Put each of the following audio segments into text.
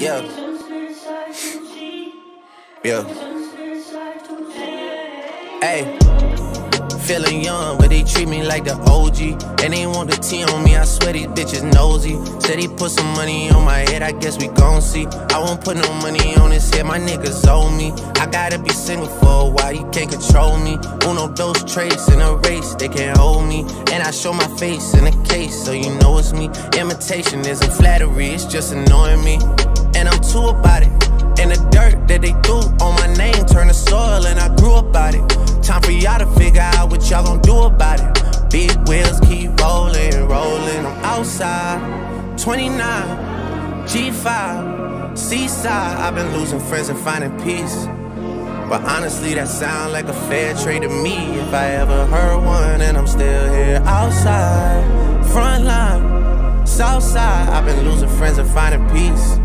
Yeah. Yeah. Hey. Feeling young, but they treat me like the OG. And they want the T on me, I swear these bitches nosy. Said he put some money on my head, I guess we gon' see. I won't put no money on his head, my niggas owe me. I gotta be single for a while, you can't control me. Uno, those traits in a race, they can't hold me. And I show my face in a case, so you know it's me. Imitation isn't flattery, it's just annoying me. And I'm too about it. And the dirt that they threw on my name turned to soil, and I grew about it. Time for y'all to figure out what y'all gon' do about it. Big wheels keep rolling, rolling. I'm outside, 29, G5, seaside. I've been losing friends and finding peace. But honestly, that sound like a fair trade to me. If I ever heard one, and I'm still here outside, front line, south side. I've been losing friends and finding peace.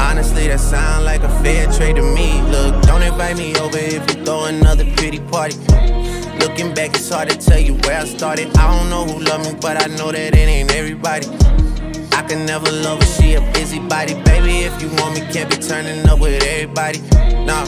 Honestly, that sound like a fair trade to me. Look, don't invite me over if you throw another pretty party. Looking back, it's hard to tell you where I started. I don't know who loved me, but I know that it ain't everybody. I can never love her, she a busybody. Baby, if you want me, can't be turning up with everybody. Nah,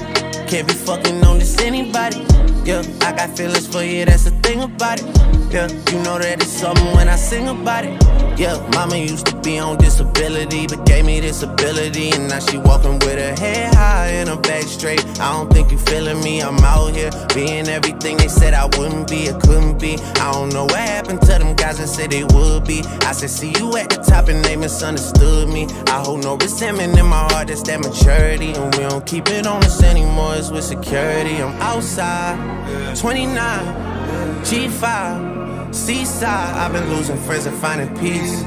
can't be fucking on this anybody. Yeah, I got feelings for you, that's the thing about it. Yeah, you know that it's something when I sing about it. Yeah, mama used to be on disability, but gave me this ability. And now she walking with her head high and her back straight. I don't think you feeling me, I'm out here being everything they said I wouldn't be or couldn't be. I don't know what happened to them guys that said they would be. I said, see you at the top and they misunderstood me. I hold no resentment in my heart, that's that maturity. And we don't keep it on us anymore, it's with security. I'm outside, 29, G5, seaside. I've been losing friends and finding peace.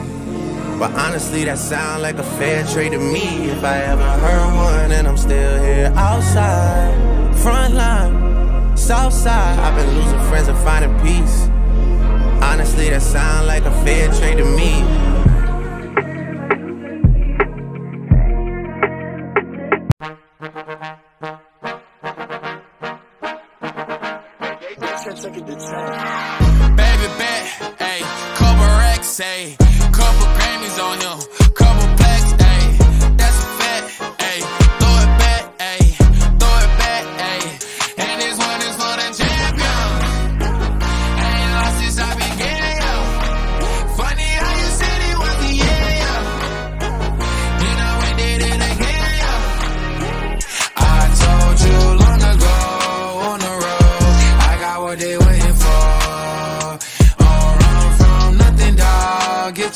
But honestly, that sound like a fair trade to me. If I ever heard one, and I'm still here outside, front line, south. I've been losing friends and finding peace. Honestly, that sound like a fair trade to me. Baby ayy, couple Grammys on him,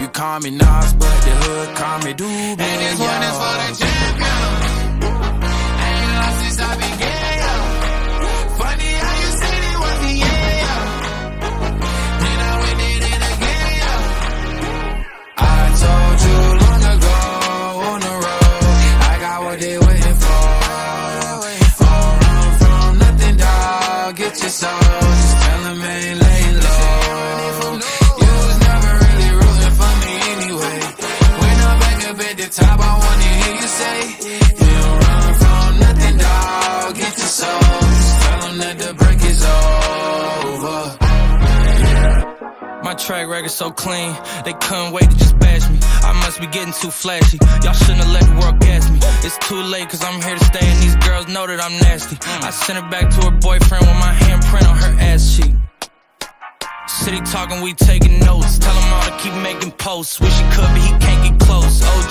You call me Nas, but the hood call me Doobie. And this one is for the champion. Record so clean, they couldn't wait to just bash me. I must be getting too flashy. Y'all shouldn't have let the world gas me. It's too late, cause I'm here to stay, and these girls know that I'm nasty. I sent her back to her boyfriend with my handprint on her ass cheek. City talking, we taking notes. Tell him all to keep making posts. Wish he could, but he can't get close. OG